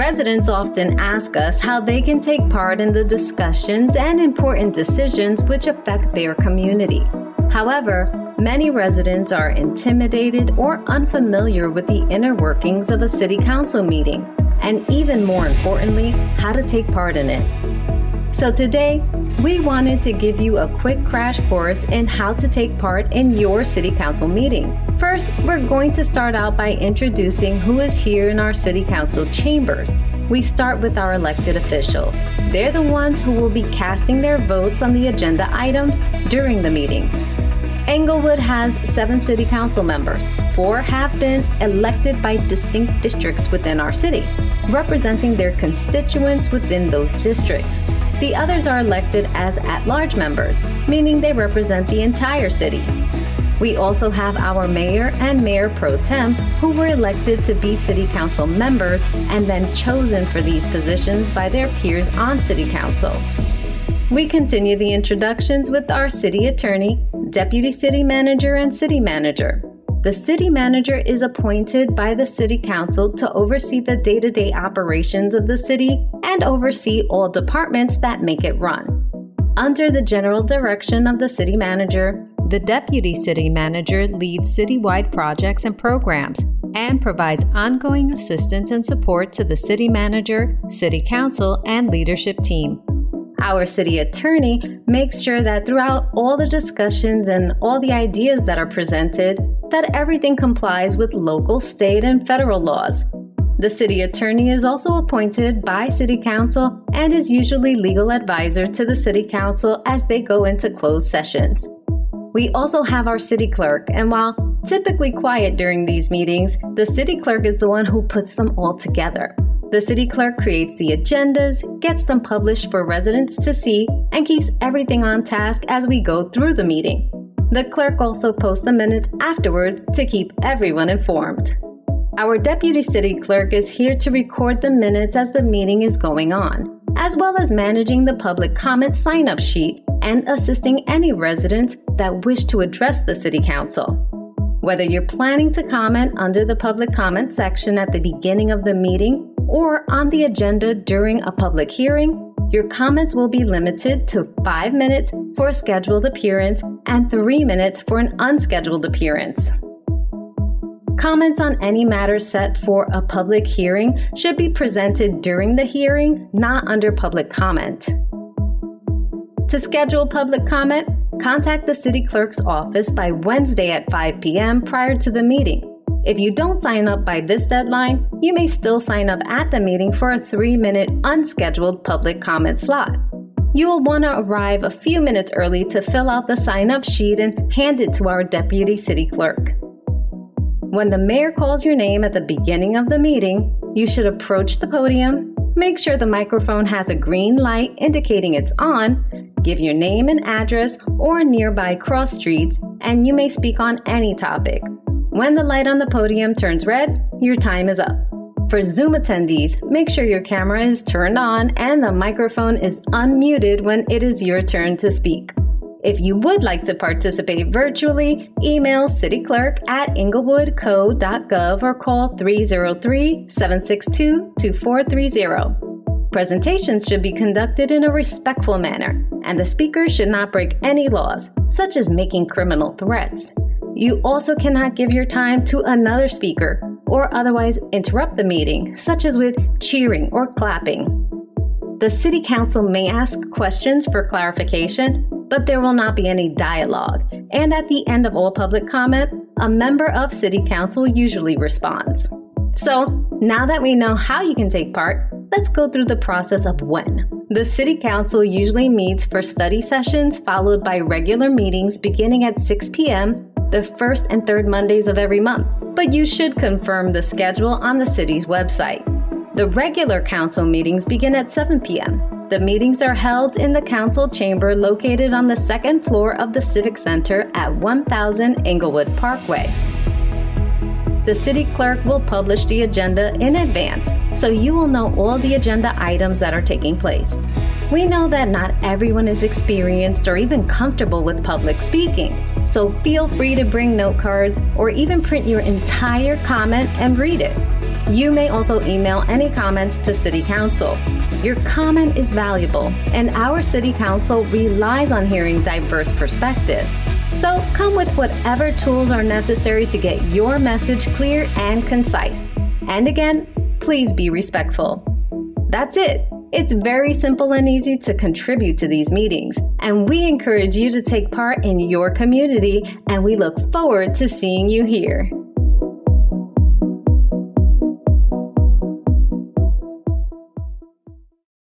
Residents often ask us how they can take part in the discussions and important decisions which affect their community. However, many residents are intimidated or unfamiliar with the inner workings of a city council meeting, and even more importantly, how to take part in it. So today, we wanted to give you a quick crash course in how to take part in your City Council meeting. First, we're going to start out by introducing who is here in our City Council chambers. We start with our elected officials. They're the ones who will be casting their votes on the agenda items during the meeting. Englewood has seven city council members. Four have been elected by distinct districts within our city, representing their constituents within those districts. The others are elected as at large members, meaning they represent the entire city. We also have our mayor and mayor pro tem who were elected to be city council members and then chosen for these positions by their peers on city council. We continue the introductions with our city attorney, deputy city manager, and city manager. The city manager is appointed by the city council to oversee the day to day operations of the city and oversee all departments that make it run. Under the general direction of the city manager, the deputy city manager leads citywide projects and programs and provides ongoing assistance and support to the city manager, city council, and leadership team. Our city attorney makes sure that throughout all the discussions and all the ideas that are presented, that everything complies with local, state, and federal laws. The city attorney is also appointed by city council and is usually legal advisor to the city council as they go into closed sessions. We also have our city clerk, and while typically quiet during these meetings, the city clerk is the one who puts them all together. The city clerk creates the agendas, gets them published for residents to see, and keeps everything on task as we go through the meeting. The clerk also posts the minutes afterwards to keep everyone informed. Our deputy city clerk is here to record the minutes as the meeting is going on, as well as managing the public comment sign up sheet and assisting any residents that wish to address the City Council. Whether you're planning to comment under the public comment section at the beginning of the meeting or on the agenda during a public hearing, your comments will be limited to five minutes for a scheduled appearance and three minutes for an unscheduled appearance. Comments on any matter set for a public hearing should be presented during the hearing, not under public comment. To schedule public comment, contact the City Clerk's office by Wednesday at 5 p.m. prior to the meeting. If you don't sign up by this deadline, you may still sign up at the meeting for a three minute unscheduled public comment slot. You will want to arrive a few minutes early to fill out the sign up sheet and hand it to our deputy city clerk. When the mayor calls your name at the beginning of the meeting, you should approach the podium, make sure the microphone has a green light indicating it's on, give your name and address or nearby cross streets, and you may speak on any topic, when the light on the podium turns red, your time is up. For Zoom attendees, make sure your camera is turned on and the microphone is unmuted when it is your turn to speak. If you would like to participate virtually, email cityclerk at englewoodco.gov or call 303 762 2430. Presentations should be conducted in a respectful manner, and the speaker should not break any laws, such as making criminal threats. You also cannot give your time to another speaker or otherwise interrupt the meeting, such as with cheering or clapping. The City Council may ask questions for clarification, but there will not be any dialogue. And at the end of all public comment, a member of City Council usually responds. So, now that we know how you can take part, let's go through the process of when. The City Council usually meets for study sessions followed by regular meetings beginning at 6 p.m the first and third Mondays of every month, but you should confirm the schedule on the city's website. The regular council meetings begin at 7 p.m. The meetings are held in the council chamber located on the second floor of the Civic Center at 1000 Englewood Parkway. The city clerk will publish the agenda in advance so you will know all the agenda items that are taking place. We know that not everyone is experienced or even comfortable with public speaking, so feel free to bring note cards or even print your entire comment and read it. You may also email any comments to City Council. Your comment is valuable, and our City Council relies on hearing diverse perspectives. So come with whatever tools are necessary to get your message clear and concise. And again, please be respectful. That's it. It's very simple and easy to contribute to these meetings, and we encourage you to take part in your community, and we look forward to seeing you here.